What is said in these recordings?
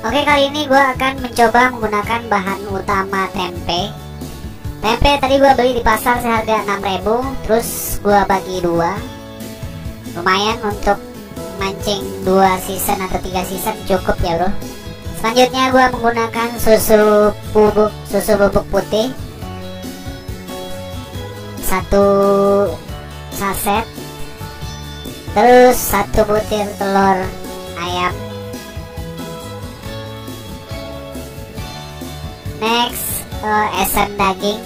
Oke kali ini gue akan mencoba menggunakan bahan utama tempe. Tempe tadi gue beli di pasar seharga 6000 Terus gue bagi dua. Lumayan untuk mancing dua season atau tiga season cukup ya bro. Selanjutnya gue menggunakan susu bubuk susu bubuk putih. Satu saset. Terus satu butir telur ayam next uh, esen daging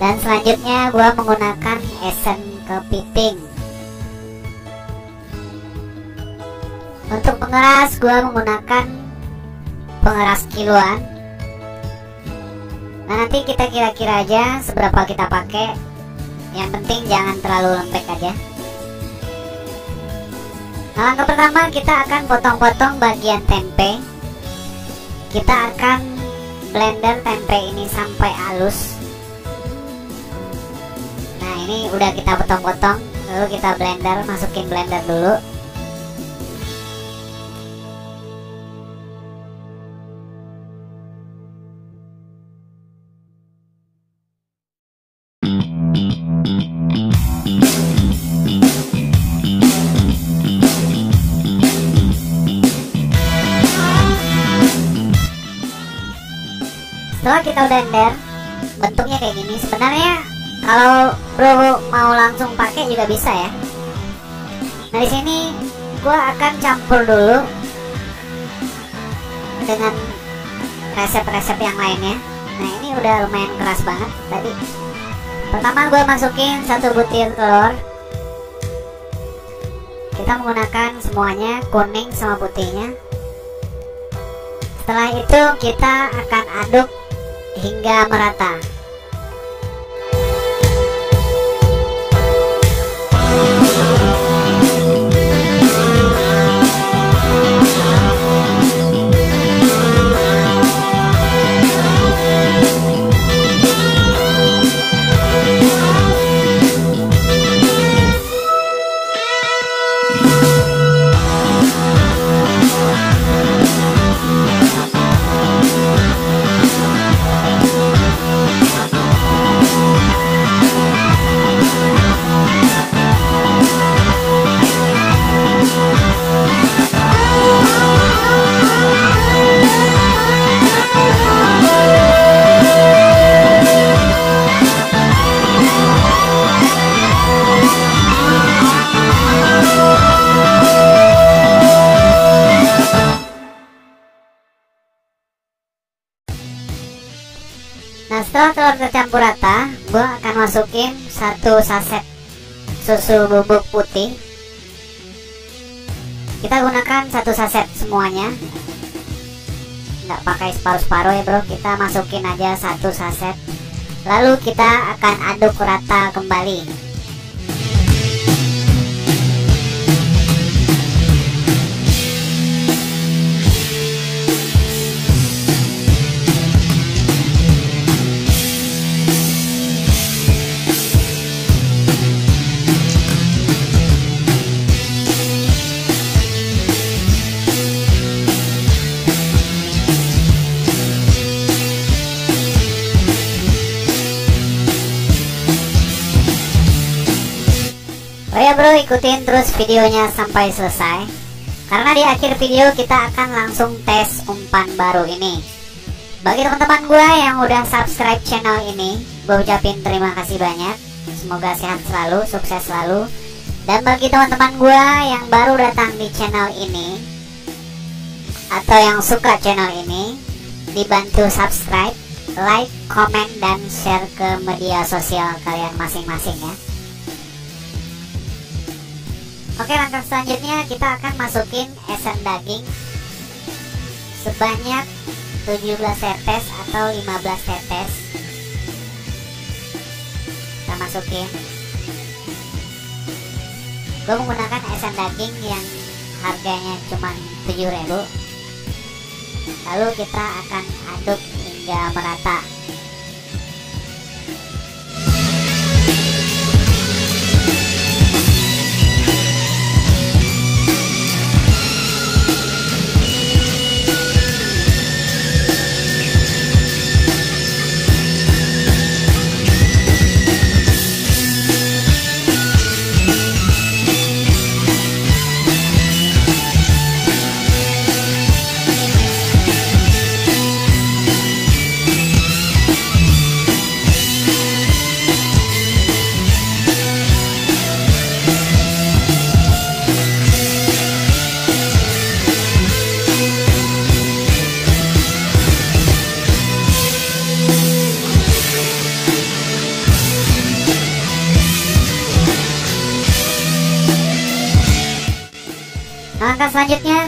dan selanjutnya gue menggunakan esen kepiting. Untuk pengeras gue menggunakan pengeras kiloan. Nah nanti kita kira-kira aja seberapa kita pakai. Yang penting jangan terlalu lembek aja. Nah langkah pertama kita akan potong-potong bagian tempe kita akan blender tempe ini sampai halus. Nah ini udah kita potong-potong. Lalu kita blender masukin blender dulu kita blender bentuknya kayak gini. Sebenarnya kalau bro mau langsung pakai juga bisa ya. Nah di sini gue akan campur dulu dengan resep-resep yang lainnya. Nah ini udah lumayan keras banget tadi. Pertama gue masukin satu butir telur. Kita menggunakan semuanya kuning sama putihnya. Setelah itu kita akan aduk hingga merata. Nah setelah telur tercampur rata, gue akan masukin satu saset susu bubuk putih. Kita gunakan satu saset semuanya, nggak pakai separuh-separuh ya bro. Kita masukin aja satu saset, lalu kita akan aduk rata kembali. Oh ya bro, ikutin terus videonya sampai selesai. Karena di akhir video kita akan langsung tes umpan baru ini. Bagi teman-teman gue yang udah subscribe channel ini, gue ucapin terima kasih banyak. Semoga sehat selalu, sukses selalu. Dan bagi teman-teman gue yang baru datang di channel ini, atau yang suka channel ini, dibantu subscribe, like, komen, dan share ke media sosial kalian masing-masing ya. Oke langkah selanjutnya kita akan masukin esen daging sebanyak 17 tetes atau 15 tetes. Kita masukin. Gue menggunakan esen daging yang harganya cuma 7000 lalu kita akan aduk hingga merata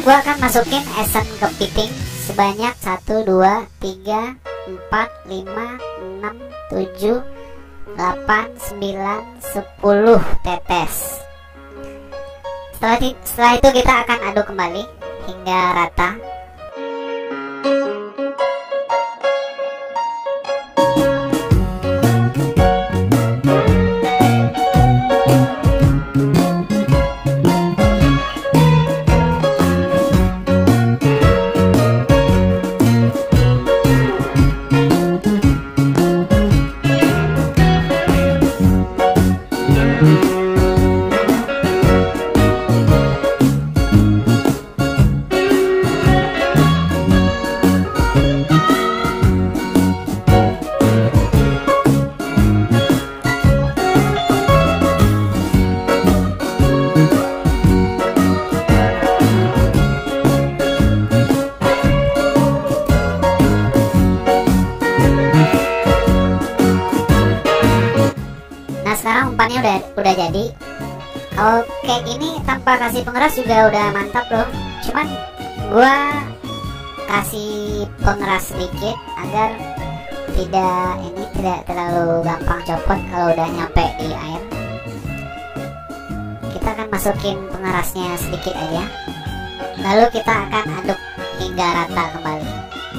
gua akan masukin esen kepiting sebanyak 1 2 3 4 5 6 7 8 9 10 tetes. Setelah, setelah itu kita akan aduk kembali hingga rata sekarang umpannya udah udah jadi. Kayak ini tanpa kasih pengeras juga udah mantap loh. Cuman gua kasih pengeras sedikit agar tidak ini tidak terlalu gampang copot kalau udah nyampe di air. Kita akan masukin pengerasnya sedikit aja. Lalu kita akan aduk hingga rata kembali.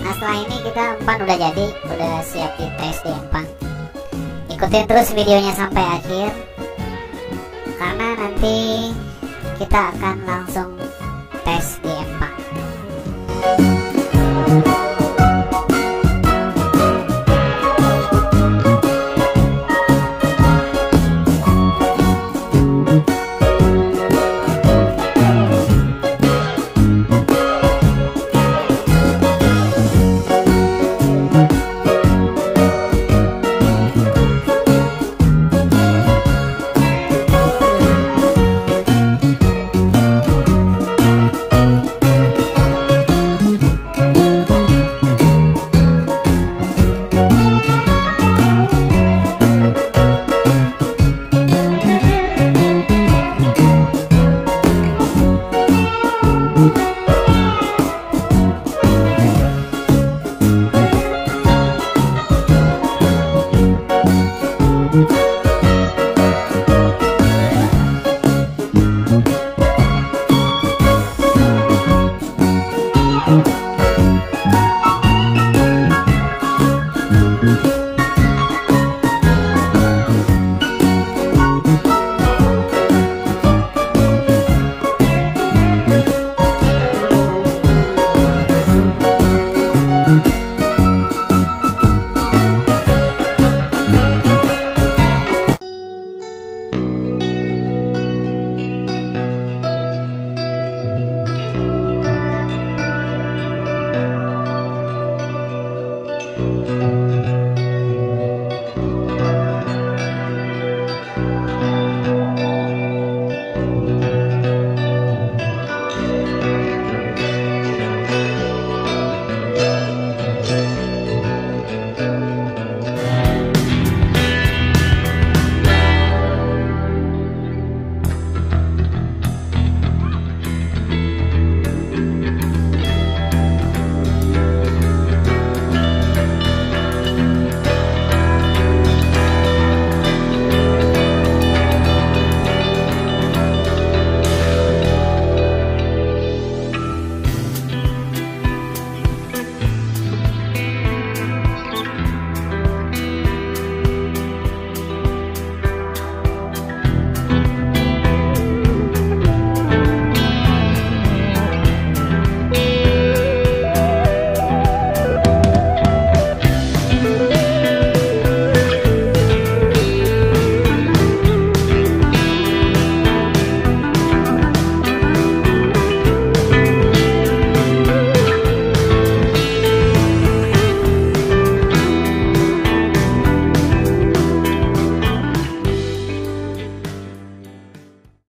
Nah setelah ini kita umpan udah jadi, udah siap dites di empang ikutin terus videonya sampai akhir. Karena nanti kita akan langsung tes